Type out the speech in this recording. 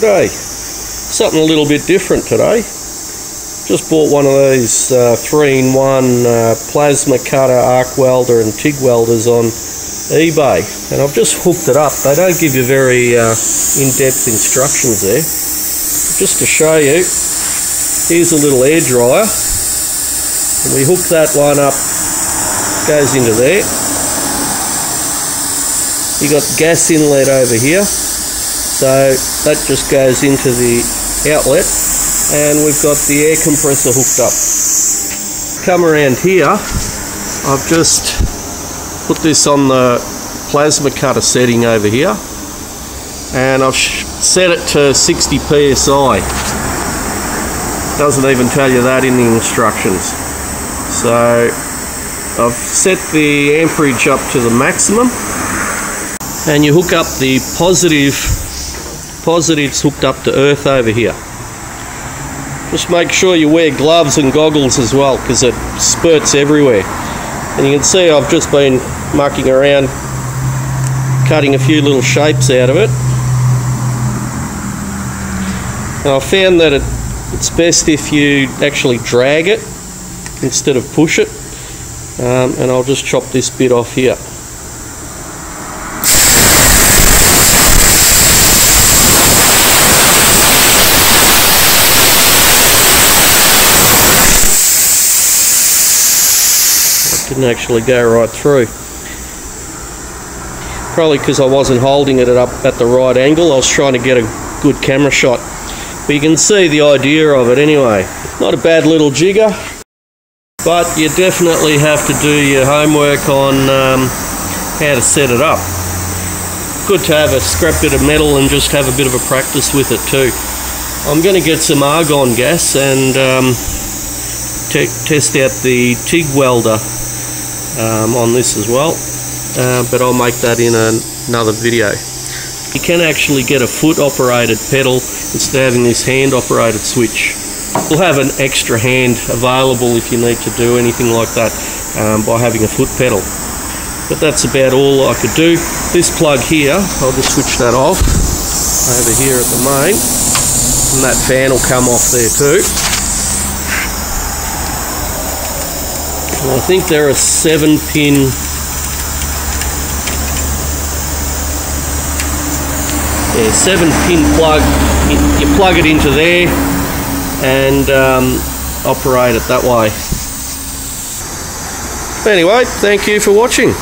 Something a little bit different today. Just bought one of these uh, 3-in-1 uh, plasma cutter, arc welder and TIG welders on eBay. And I've just hooked it up. They don't give you very uh, in-depth instructions there. Just to show you, here's a little air dryer. And we hook that one up, goes into there. You got gas inlet over here. So that just goes into the outlet and we've got the air compressor hooked up. Come around here, I've just put this on the plasma cutter setting over here and I've set it to 60 psi. Doesn't even tell you that in the instructions. So I've set the amperage up to the maximum and you hook up the positive positives hooked up to earth over here. Just make sure you wear gloves and goggles as well because it spurts everywhere. And you can see I've just been mucking around cutting a few little shapes out of it. And I found that it, it's best if you actually drag it instead of push it. Um, and I'll just chop this bit off here. Didn't actually go right through. Probably because I wasn't holding it up at the right angle. I was trying to get a good camera shot. But you can see the idea of it anyway. Not a bad little jigger. But you definitely have to do your homework on um, how to set it up. Good to have a scrap bit of metal and just have a bit of a practice with it too. I'm going to get some argon gas and um, test out the TIG welder um, on this as well uh, but I'll make that in an, another video. You can actually get a foot operated pedal instead of having this hand operated switch. We'll have an extra hand available if you need to do anything like that um, by having a foot pedal. But that's about all I could do. This plug here, I'll just switch that off over here at the main and that fan will come off there too. I think there are seven pin. Yeah, seven pin plug you plug it into there and um, operate it that way. Anyway thank you for watching